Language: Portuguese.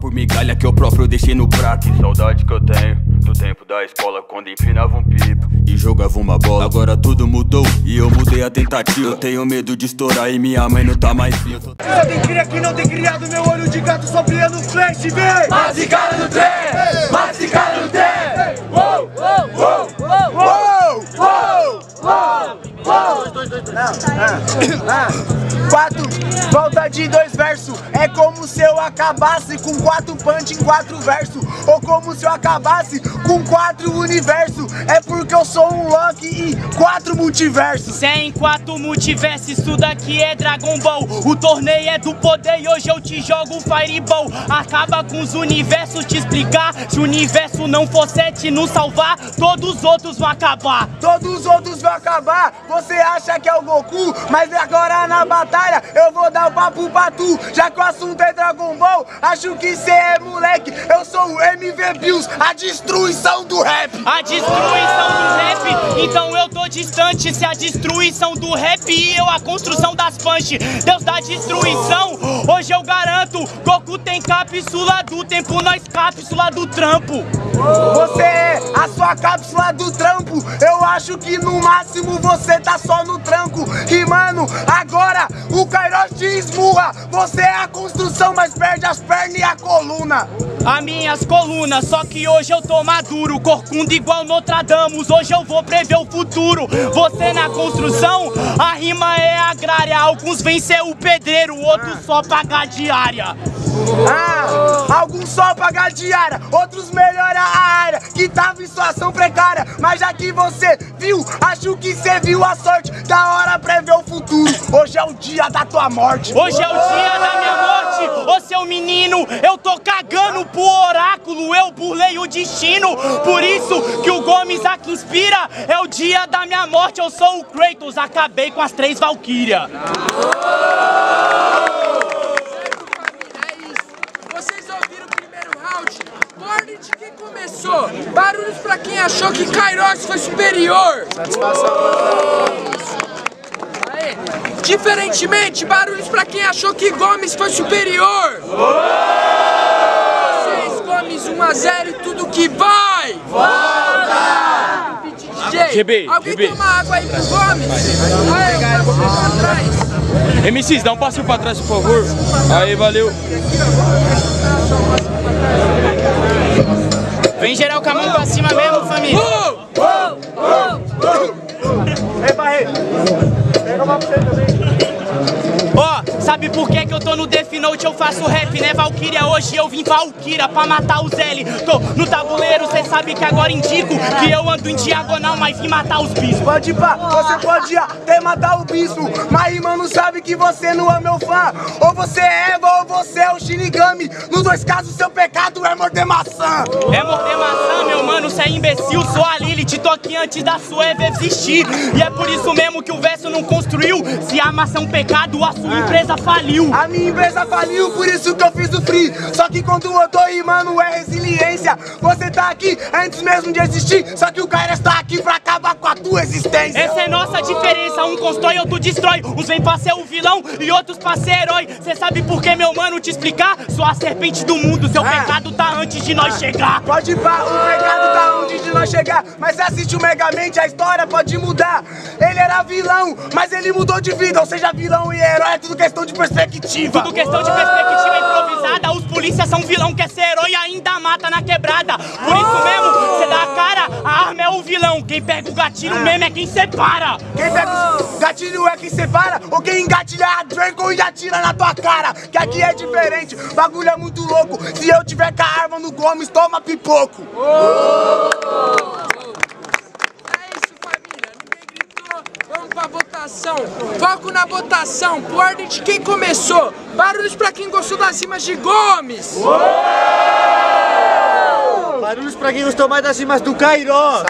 por migalha que eu próprio deixei no prato. Que saudade que eu tenho do tempo da escola quando empinava um pipo e jogava uma bola. Agora tudo mudou e eu mudei a tentativa. Eu tenho medo de estourar e minha mãe não tá mais viva. Só tem cria que não tem criado meu olho de gato só brilhando flash, vem! Mata cara no trem! Mata cara no trem! Uou, uou, uou, uou, Uou! Uou! Uou! Quatro, volta de dois versos. É como se eu acabasse com quatro punch em quatro versos. Ou como se eu acabasse com quatro universos. É porque eu sou um Loki em quatro multiversos. Sem quatro multiversos, isso daqui é Dragon Ball. O torneio é do poder e hoje eu te jogo Fireball. Acaba com os universos, te explicar. Se o universo não for sete nos salvar, todos os outros vão acabar. Todos os outros vão acabar. Você acha que é o Goku, mas agora na batalha eu vou dar o papo pra tu. Já que o assunto é Dragon Ball, acho que cê é moleque. Eu sou o MV Bills, a destruição do rap. A destruição do rap, então eu tô distante. Se a destruição do rap e eu a construção das punch, Deus da destruição. Hoje eu garanto, Goku tem cápsula do tempo, nós cápsula do trampo. Você é a sua cápsula do trampo. Eu acho que no máximo você tá só no tranco. E mano, agora o Kairos te esmurra. Você é a construção, mas perde as pernas e a coluna. As minhas colunas, só que hoje eu tô maduro, corcunda igual Nostradamus, hoje eu vou prever o futuro. Você na construção, a rima é agrária, alguns vêm ser o pedreiro, outros só pagar diária. Ah, alguns só pagar diária, outros melhora a área que tava em situação precária. Mas já que você viu, acho que você viu a sorte. Da hora prever o futuro. Hoje é o dia da tua morte. Hoje é o dia da morte, ô seu menino, eu tô cagando pro oráculo, eu burlei o destino. Por isso que o Gomes aqui inspira, é o dia da minha morte, eu sou o Kratos, acabei com as três Valkyrias. É isso. Vocês ouviram o primeiro round? Ordem de quem começou. Barulhos pra quem achou que Kairos foi superior. Aê. Diferentemente, barulhos pra quem achou que Gomes foi superior. Vocês, Gomes 1 a 0 e tudo que vai. Volta! DJ, GB, alguém GB. toma água aí pro Gomes? Eu vou pra trás. MCs, dá um passinho pra trás, por favor. Aí, valeu. Vem geral com a mão pra cima mesmo, família. Ei, Barreto, pega uma pra você também. Sabe por que que eu tô no Death Note? Eu faço rap, né, Valkyria? Hoje eu vim Valkyria pra matar os L. Tô no tabuleiro, cê sabe que agora indico que eu ando em diagonal, mas vim matar os bispos. Pode pá, você pode até matar o bispo Mas mano sabe que você não é meu fã Ou você é Eva ou você é o Shinigami Nos dois casos seu pecado é morder maçã É morder maçã, meu mano, imbecil. Sou a Lilith, tô aqui antes da sua Eva existir. E é por isso mesmo que o verso não construiu. Se a maçã é um pecado, a sua empresa faliu. A minha empresa faliu, por isso que eu fiz o free Só que quando eu tô rimando é resiliência Você tá aqui antes mesmo de existir Só que o cara está aqui pra acabar com a tua existência Essa é nossa diferença, um constrói, outro destrói. Uns vem pra ser o vilão e outros pra ser herói. Cê sabe por que, meu mano, te explicar? Sou a serpente do mundo, seu Ah. pecado tá antes de nós chegar. Pode ir pá, o pecado tá onde de nós chegar Mas se assiste o Megamente, a história pode mudar Ele era vilão, mas ele mudou de vida Ou seja, vilão e herói é tudo questão de perspectiva Tudo questão de perspectiva improvisada. Os polícias são vilão, quer ser herói e ainda mata na quebrada. Por isso mesmo, Quem pega o gatilho mesmo é quem separa. Quem pega o gatilho é quem separa Ou quem engatilha a Draco e atira na tua cara Que aqui é diferente, bagulho é muito louco Se eu tiver com a arma no Gomes, toma pipoco É isso, família. Ninguém gritou. Vamos pra votação. Foco na votação. Por ordem de quem começou. Barulhos pra quem gostou das rimas de Gomes. Pra quem gostou mais das rimas do Cairó.